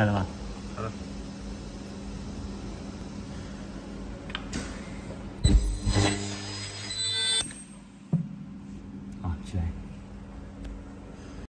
来了吧，好了。啊，起来。